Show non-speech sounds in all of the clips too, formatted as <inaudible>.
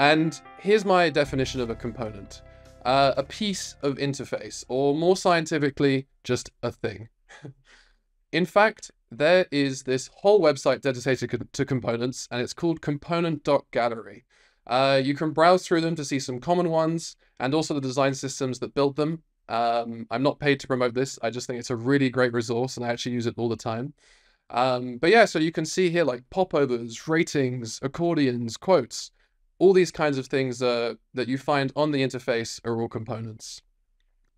And here's my definition of a component. Uh, a piece of interface, or more scientifically, just a thing. <laughs> In fact, there is this whole website dedicated to components, and it's called component.gallery. Uh, you can browse through them to see some common ones and also the design systems that built them. Um, I'm not paid to promote this. I just think it's a really great resource and I actually use it all the time. Um, but yeah, so you can see here like popovers, ratings, accordions, quotes, all these kinds of things uh, that you find on the interface are all components.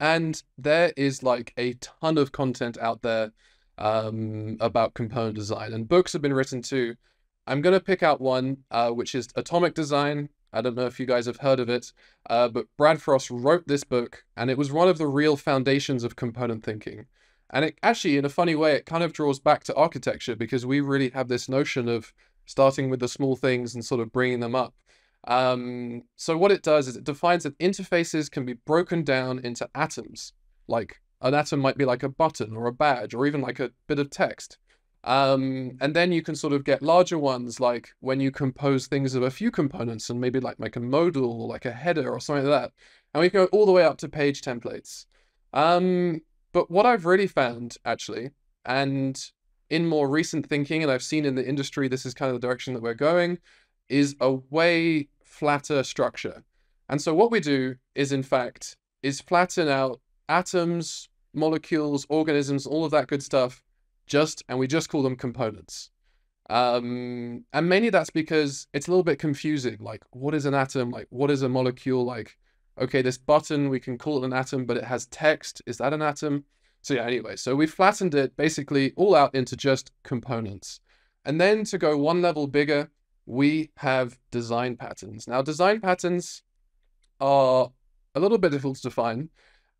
And there is like a ton of content out there um, about component design, and books have been written too. I'm going to pick out one, uh, which is Atomic Design. I don't know if you guys have heard of it, uh, but Brad Frost wrote this book, and it was one of the real foundations of component thinking. And it actually, in a funny way, it kind of draws back to architecture because we really have this notion of starting with the small things and sort of bringing them up. Um, so what it does is it defines that interfaces can be broken down into atoms, like an atom might be like a button or a badge or even like a bit of text. Um, and then you can sort of get larger ones like when you compose things of a few components and maybe like make a modal or like a header or something like that. And we go all the way up to page templates. Um, but what I've really found actually, and in more recent thinking, and I've seen in the industry, this is kind of the direction that we're going, is a way flatter structure. And so what we do is in fact, is flatten out atoms, molecules, organisms, all of that good stuff, just and we just call them components. Um, and mainly that's because it's a little bit confusing. Like, what is an atom? Like, what is a molecule? Like, okay, this button, we can call it an atom, but it has text. Is that an atom? So yeah, anyway, so we flattened it basically all out into just components. And then to go one level bigger, we have design patterns. Now, design patterns are a little bit difficult to define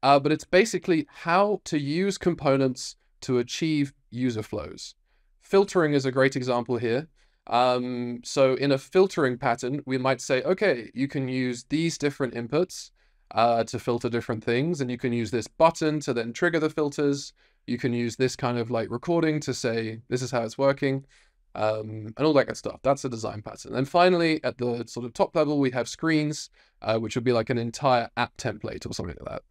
uh, but it's basically how to use components to achieve user flows. Filtering is a great example here. Um, so in a filtering pattern, we might say, okay, you can use these different inputs uh, to filter different things, and you can use this button to then trigger the filters. You can use this kind of like recording to say, this is how it's working, um, and all that good stuff. That's a design pattern. And finally, at the sort of top level, we have screens, uh, which would be like an entire app template or something like that.